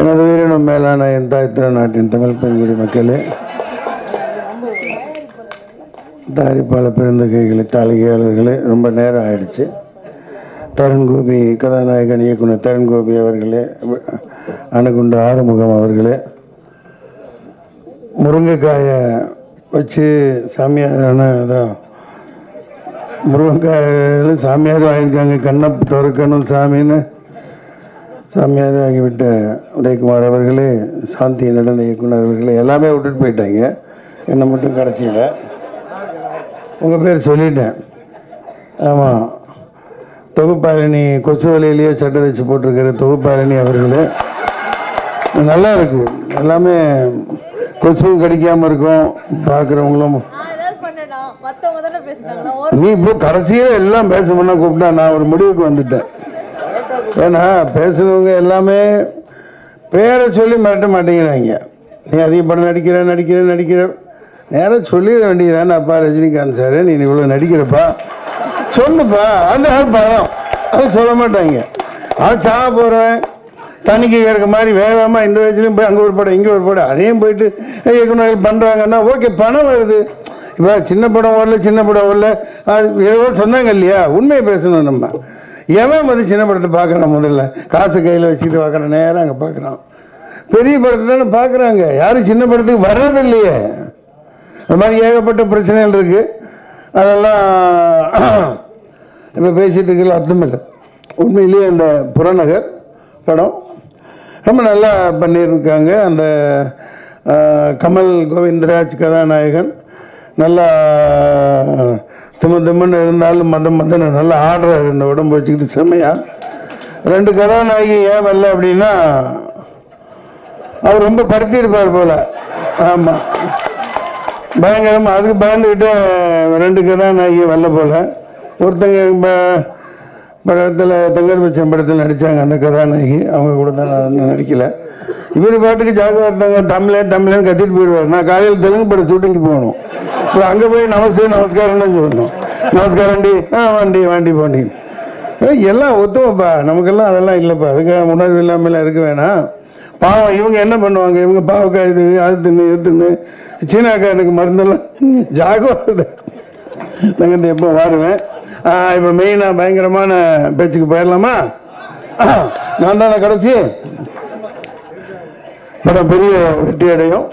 எனது உயிரினும் மேலான என் தாய் திருநாட்டின் தமிழ் பெண்குடி மக்களே. தாரிப்பால பிறந்த கைகளை தாளிகையாளர்களே ரொம்ப நேரம் ஆயிடுச்சு. தருண்கோபி கதாநாயகன் இயக்குனர் தருண்கோபி அவர்களே அணுகுண்ட ஆறுமுகம் அவர்களே. முருங்கைக்காயை வச்சு சாமியாரான அதான் முருங்கைக்காயில் சாமியார் ஆகியிருக்காங்க கண்ணை திறக்கணும் சாமின்னு. சாமியார் ஆகிவிட்ட உதயகுமார் அவர்களே சாந்தி நடன இயக்குனர் அவர்களே எல்லாமே விட்டுட்டு போயிட்டாங்க. என்னை மட்டும் கடைசியில். உங்கள் பேர் சொல்லிட்டேன். ஆமாம் தொகுப்பாரணி கொசு வலையிலேயே சட்டை தைச்சு போட்டிருக்கிற தொகுப்பாரணி அவர்களே. நல்லா இருக்கு. எல்லாமே கொசுவும் கடிக்காமல் இருக்கும். பார்க்குறவங்களும் நீ இப்போ கடைசியில் எல்லாம் பேச பண்ண கூப்பிட்டா நான் ஒரு முடிவுக்கு வந்துட்டேன். ஏன்னா பேசுகிறவங்க எல்லாமே பேரை சொல்லி மிரட்ட மாட்டேங்கிறாங்க. நீ அதிக படம் நடிக்கிற நடிக்கிற நடிக்கிற. நேரம் சொல்லிட வேண்டியதானே அப்பா ரஜினிகாந்த் சார். நீ இவ்வளோ நடிக்கிறப்பா. சொல்லுப்பா. அந்த படம் அது சொல்ல மாட்டாங்க. அவன் சாக போகிறேன் தண்ணிக்கு இருக்க மாதிரி வேகமாக இந்த வயசுலையும் போய் அங்கே ஒரு படம் இங்கே ஒரு படம். அதையும் போயிட்டு இயக்குநர்கள் பண்ணுறாங்கன்னா ஓகே பணம் வருது. இப்போ சின்ன படம் வரல சின்ன படம் வரல. அது ஏதோ சொன்னாங்க இல்லையா? உண்மையை பேசணும் நம்ம. எவன் வந்து சின்ன படத்தை பார்க்குறான் முதல்ல? காசு கையில் வச்சுக்கிட்டு பார்க்குறான். நேரம் அங்கே பார்க்குறான். பெரிய படத்தை தானே பார்க்குறாங்க. யாரும் சின்ன படத்துக்கு வர்றது இல்லையே. அது மாதிரி ஏகப்பட்ட பிரச்சனைகள் இருக்குது அதெல்லாம் இப்போ பேசிகிட்டு இருக்கல அர்த்தம் இல்லை. உண்மையிலேயே அந்த புறநகர் படம் ரொம்ப நல்லா பண்ணியிருக்காங்க. அந்த கமல் கோவிந்தராஜ் கதாநாயகன் நல்லா திம திம்மன்னு இருந்தாலும் மந்த மந்தன்னு நல்லா ஆடுறாரு இந்த உடம்பு வச்சுக்கிட்டு செம்மையா. ரெண்டு கதாநாயகி ஏன் வரல அப்படின்னா அவர் ரொம்ப படுத்தியிருப்பார் போல. ஆமாம் பயங்கரமாக அதுக்கு பயந்துக்கிட்டு ரெண்டு கதாநாயகி வரல போல. ஒருத்தங்க படத்தில் தங்கர் பச்சன் படத்தில் நடித்தாங்க அந்த கதாநாயகி. அவங்க கூட தான் நான் நடிக்கல. இவர் பாட்டுக்கு ஜாகிரதாங்க தமிழன் தமிழன் கத்திட்டு போயிடுவார். நான் காலையில் தெலுங்கு படம் ஷூட்டிங்கு போகணும். இப்போ அங்கே போய் நமஸ்தே நமஸ்காரம் தான் சொல்லணும். நமஸ்காரண்டி ஆ வண்டி வண்டி போண்டி எல்லாம் ஒத்துவப்பா நமக்கெல்லாம் அதெல்லாம் இல்லைப்பா. அதுக்காக உணர்வு இல்லாமலாம் இருக்க வேணாம். பாவம் இவங்க என்ன பண்ணுவாங்க? இவங்க பாவக்காய் இது அது தின்னு இது தின்னு. சீனாக்காரனுக்கு மருந்தெல்லாம் ஜாகிரதை நாங்கள் எப்போ வாருவேன். இப்போ மெயினாக பயங்கரமான பேச்சுக்கு போயிடலாமா? நான் தானே கடைசி? படம் பெரிய வெற்றி அடையும்